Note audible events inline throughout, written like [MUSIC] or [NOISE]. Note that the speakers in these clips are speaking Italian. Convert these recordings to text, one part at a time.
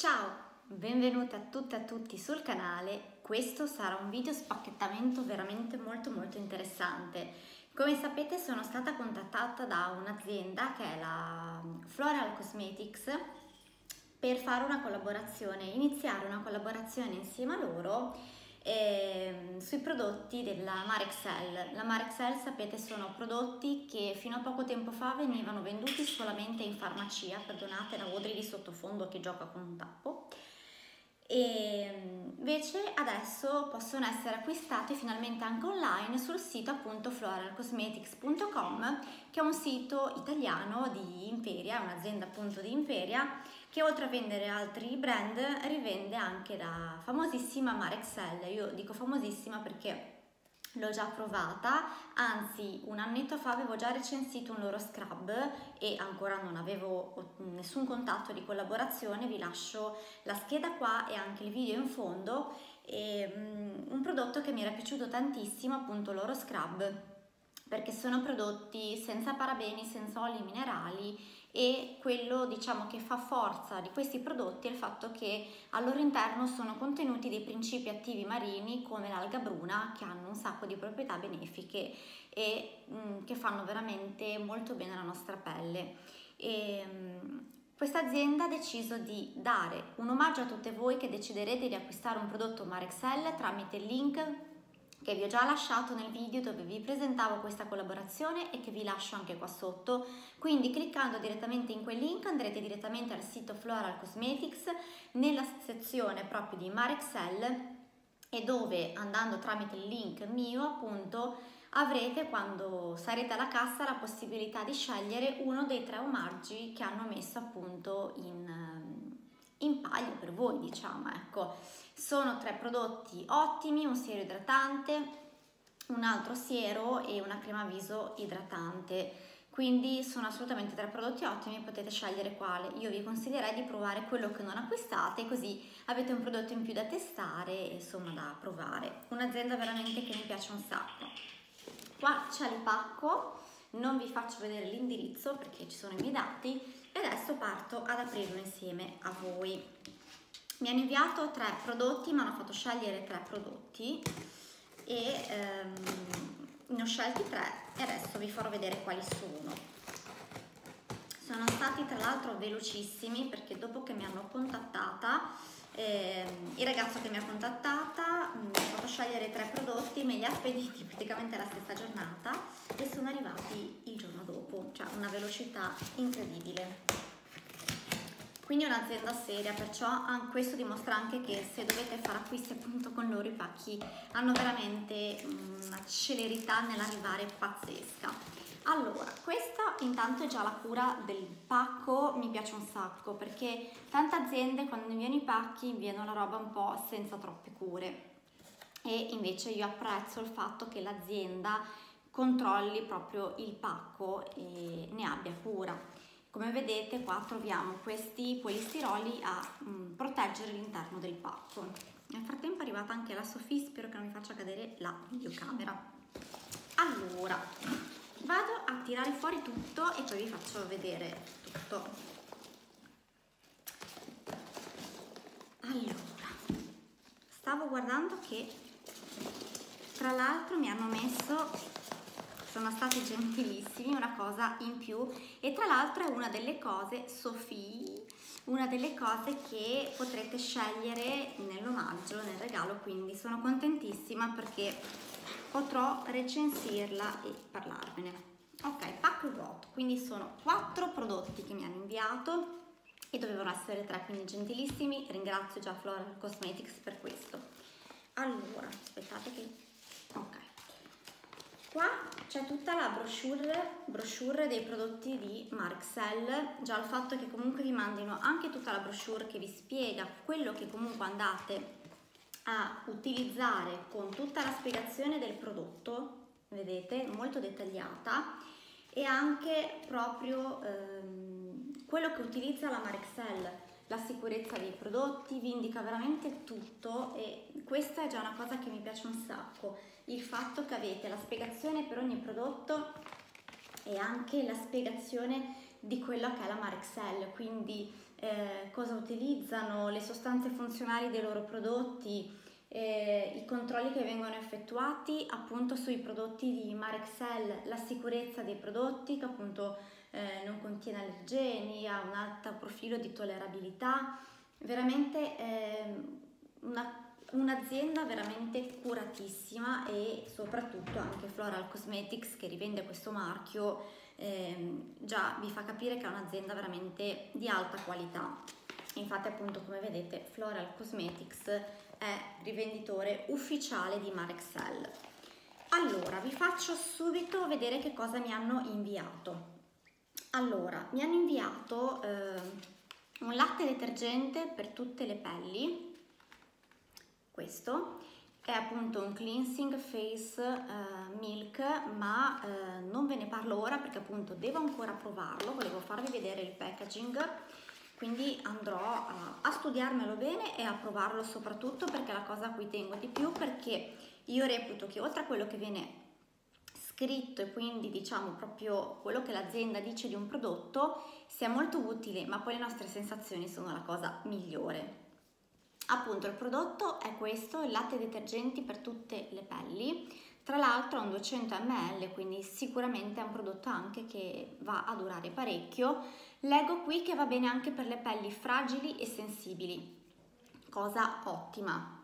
Ciao, benvenuti a tutte e a tutti sul canale. Questo sarà un video spacchettamento veramente molto molto interessante. Come sapete sono stata contattata da un'azienda che è la Floral Cosmetics per fare una collaborazione, iniziare una collaborazione insieme a loro eh, sui prodotti della Marexel. La Marexel sapete sono prodotti che fino a poco tempo fa venivano venduti solamente in farmacia, perdonate la Audrey di sottofondo che gioca con un tappo, e invece adesso possono essere acquistati finalmente anche online sul sito appunto floralcosmetics.com che è un sito italiano di Imperia, un'azienda appunto di Imperia che oltre a vendere altri brand rivende anche la famosissima Marexel. Io dico famosissima perché l'ho già provata, anzi un annetto fa avevo già recensito un loro scrub e ancora non avevo nessun contatto di collaborazione, vi lascio la scheda qua e anche il video in fondo, e, um, un prodotto che mi era piaciuto tantissimo, appunto loro scrub, perché sono prodotti senza parabeni, senza oli minerali e quello diciamo che fa forza di questi prodotti è il fatto che al loro interno sono contenuti dei principi attivi marini come l'alga bruna che hanno un sacco di proprietà benefiche e mh, mm, che fanno veramente molto bene alla nostra pelle. E, mh, questa azienda ha deciso di dare un omaggio a tutte voi che deciderete di acquistare un prodotto Marexel tramite il link che vi ho già lasciato nel video dove vi presentavo questa collaborazione e che vi lascio anche qua sotto. Quindi cliccando direttamente in quel link andrete direttamente al sito Floral Cosmetics nella sezione proprio di Marexel e dove andando tramite il link mio appunto avrete quando sarete alla cassa la possibilità di scegliere uno dei tre omaggi che hanno messo appunto in, in paio per voi diciamo ecco sono tre prodotti ottimi, un siero idratante, un altro siero e una crema viso idratante. Quindi sono assolutamente tre prodotti ottimi, potete scegliere quale. Io vi consiglierei di provare quello che non acquistate, così avete un prodotto in più da testare e insomma da provare. Un'azienda veramente che mi piace un sacco. Qua c'è il pacco, non vi faccio vedere l'indirizzo perché ci sono i miei dati parto ad aprirlo insieme a voi mi hanno inviato tre prodotti, mi hanno fatto scegliere tre prodotti e ehm, ne ho scelti tre e adesso vi farò vedere quali sono. Sono stati tra l'altro velocissimi perché dopo che mi hanno contattata, ehm, il ragazzo che mi ha contattata mi ha fatto scegliere tre prodotti, me li ha spediti [LAUGHS] praticamente la stessa giornata e sono arrivati il giorno dopo, cioè una velocità incredibile. Quindi è un'azienda seria, perciò questo dimostra anche che se dovete fare acquisti appunto con loro i pacchi hanno veramente una celerità nell'arrivare pazzesca. Allora, questa intanto è già la cura del pacco, mi piace un sacco perché tante aziende quando inviano i pacchi inviano la roba un po' senza troppe cure e invece io apprezzo il fatto che l'azienda controlli proprio il pacco e ne abbia cura. Come vedete qua troviamo questi polistiroli a mh, mm, proteggere l'interno del pacco. Nel frattempo è arrivata anche la Sofì, spero che non mi faccia cadere la videocamera. Allora, vado a tirare fuori tutto e poi vi faccio vedere tutto. Allora, stavo guardando che tra l'altro mi hanno messo sono stati gentilissimi, una cosa in più e tra l'altro è una delle cose, Sofì, una delle cose che potrete scegliere nell'omaggio, nel regalo, quindi sono contentissima perché potrò recensirla e parlarvene. Ok, pacco vuoto, quindi sono quattro prodotti che mi hanno inviato e dovevano essere tre, quindi gentilissimi, ringrazio già Floral Cosmetics per questo. Allora, aspettate che... ok Qua c'è tutta la brochure, brochure, dei prodotti di Marxell, già il fatto che comunque vi mandino anche tutta la brochure che vi spiega quello che comunque andate a utilizzare con tutta la spiegazione del prodotto, vedete, molto dettagliata, e anche proprio ehm, quello che utilizza la Marexel, la sicurezza dei prodotti, vi indica veramente tutto e questa è già una cosa che mi piace un sacco. Il fatto che avete la spiegazione per ogni prodotto e anche la spiegazione di quella che è la Marexel, quindi eh, cosa utilizzano, le sostanze funzionali dei loro prodotti, eh, i controlli che vengono effettuati appunto sui prodotti di Marexel, la sicurezza dei prodotti che appunto eh, non contiene allergeni, ha un alto profilo di tollerabilità, veramente ehm, una un'azienda veramente curatissima e soprattutto anche Floral Cosmetics che rivende questo marchio ehm, già vi fa capire che è un'azienda veramente di alta qualità. Infatti appunto come vedete Floral Cosmetics è rivenditore ufficiale di Marexel. Allora vi faccio subito vedere che cosa mi hanno inviato. Allora mi hanno inviato eh, un latte detergente per tutte le pelli. Questo è appunto un cleansing face uh, milk ma uh, non ve ne parlo ora perché appunto devo ancora provarlo. Volevo farvi vedere il packaging quindi andrò a, a studiarmelo bene e a provarlo soprattutto perché è la cosa a cui tengo di più perché io reputo che oltre a quello che viene scritto e quindi diciamo proprio quello che l'azienda dice di un prodotto sia molto utile ma poi le nostre sensazioni sono la cosa migliore Appunto il prodotto è questo, il latte detergenti per tutte le pelli, tra l'altro è un 200 ml, quindi sicuramente è un prodotto anche che va a durare parecchio. Leggo qui che va bene anche per le pelli fragili e sensibili, cosa ottima.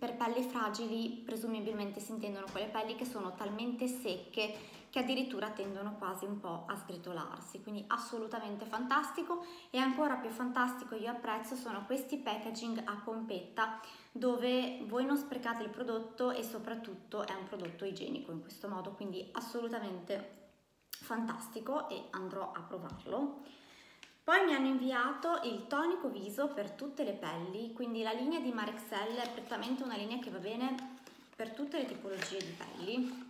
Per pelli fragili presumibilmente si intendono quelle pelli che sono talmente secche che addirittura tendono quasi un po' a sgretolarsi, quindi assolutamente fantastico. E ancora più fantastico io apprezzo sono questi packaging a pompetta dove voi non sprecate il prodotto e soprattutto è un prodotto igienico in questo modo, quindi assolutamente fantastico e andrò a provarlo. Poi mi hanno inviato il tonico viso per tutte le pelli, quindi la linea di Marexel è prettamente una linea che va bene per tutte le tipologie di pelli.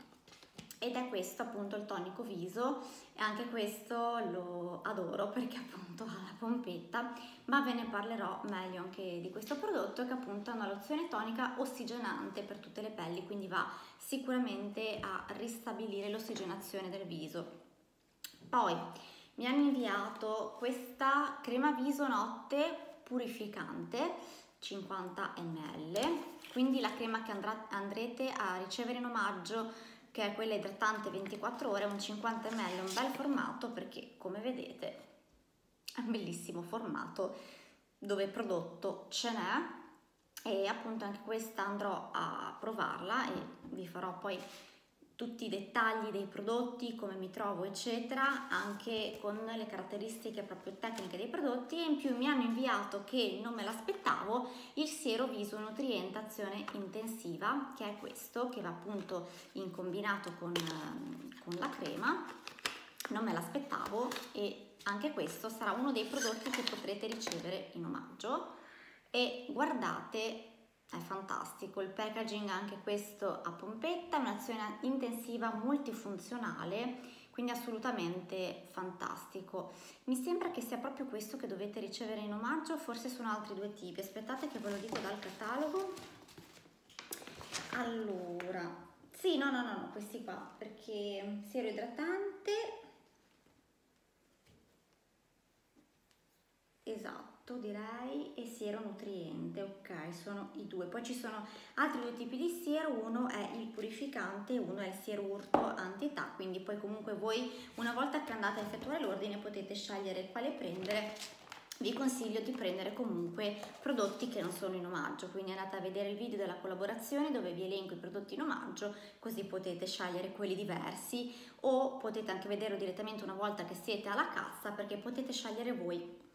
Ed è questo appunto il tonico viso. E anche questo lo adoro perché appunto [LAUGHS] ha la pompetta. Ma ve ne parlerò meglio anche di questo prodotto che appunto è una lozione tonica ossigenante per tutte le pelli quindi va sicuramente a ristabilire l'ossigenazione del viso. Poi mi hanno inviato questa crema viso notte purificante 50 ml quindi la crema che andrà, andrete a ricevere in omaggio che è quella idratante 24 ore, un 50 ml, un bel formato perché come vedete è un bellissimo formato dove prodotto ce n'è. E appunto anche questa andrò a provarla e vi farò poi tutti i dettagli dei prodotti, come mi trovo eccetera, anche con le caratteristiche proprio tecniche dei prodotti e in più mi hanno inviato che non me l'aspettavo il siero viso nutrientazione intensiva che è questo che va appunto in combinato con, con la crema, non me l'aspettavo e anche questo sarà uno dei prodotti che potrete ricevere in omaggio. E guardate è fantastico, il packaging anche questo a pompetta, un'azione intensiva multifunzionale, quindi assolutamente fantastico. Mi sembra che sia proprio questo che dovete ricevere in omaggio, forse sono altri due tipi, aspettate che ve lo dico dal catalogo. Allora, sì, no, no, no, no questi qua, perché siero idratante, esatto direi e siero nutriente ok? Sono i due. Poi ci sono altri due tipi di siero. Uno è il purificante uno è il siero urto anti-età quindi poi comunque voi una volta che andate a effettuare l'ordine potete scegliere quale prendere. Vi consiglio di prendere comunque prodotti che non sono in omaggio, quindi andate a vedere il video della collaborazione dove vi elenco i prodotti in omaggio, così potete scegliere quelli diversi. O potete anche vederlo direttamente una volta che siete alla cassa perché potete scegliere voi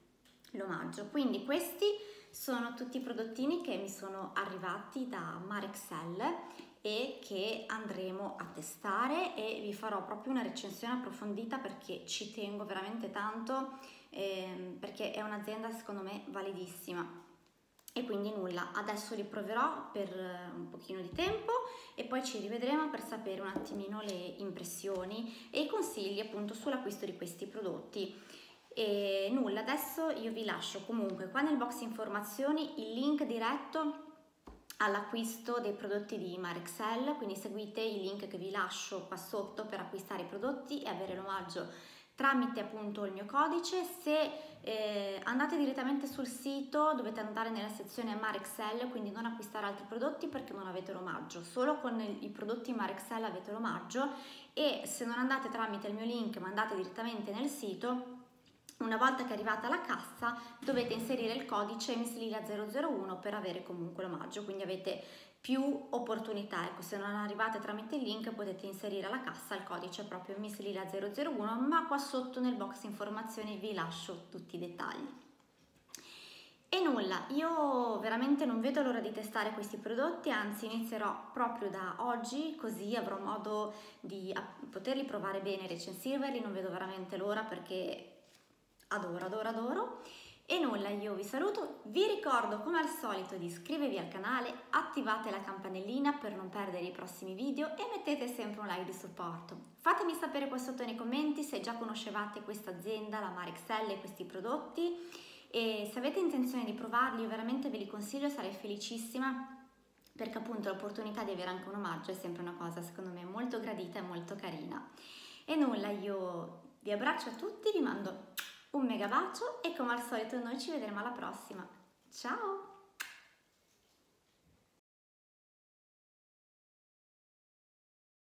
l'omaggio. Quindi questi sono tutti i prodottini che mi sono arrivati da Marexel e che andremo a testare e vi farò proprio una recensione approfondita perché ci tengo veramente tanto eh, perché è un'azienda secondo me validissima e quindi nulla, adesso li proverò per un pochino di tempo e poi ci rivedremo per sapere un attimino le impressioni e i consigli appunto sull'acquisto di questi prodotti. E nulla, adesso io vi lascio comunque qua nel box informazioni il link diretto all'acquisto dei prodotti di Marexel, quindi seguite il link che vi lascio qua sotto per acquistare i prodotti e avere l'omaggio tramite appunto il mio codice. Se eh, andate direttamente sul sito dovete andare nella sezione Marexel, quindi non acquistare altri prodotti perché non avete l'omaggio, solo con i prodotti Marexel avete l'omaggio e se non andate tramite il mio link ma andate direttamente nel sito una volta che arrivate alla cassa dovete inserire il codice MISLILA001 per avere comunque l'omaggio, quindi avete più opportunità, ecco se non arrivate tramite il link potete inserire alla cassa il codice proprio MISLILA001 ma qua sotto nel box informazioni vi lascio tutti i dettagli. E nulla, io veramente non vedo l'ora di testare questi prodotti, anzi inizierò proprio da oggi così avrò modo di poterli provare bene recensirli, non vedo veramente l'ora perché adoro, adoro, adoro. E nulla, io vi saluto, vi ricordo come al solito di iscrivervi al canale, attivate la campanellina per non perdere i prossimi video e mettete sempre un like di supporto. Fatemi sapere qua sotto nei commenti se già conoscevate questa azienda, la Marexel e questi prodotti e se avete intenzione di provarli io veramente ve li consiglio, sarei felicissima perché appunto l'opportunità di avere anche un omaggio è sempre una cosa secondo me molto gradita e molto carina. E nulla, io vi abbraccio a tutti, vi mando un mega bacio e come al solito noi ci vedremo alla prossima. Ciao!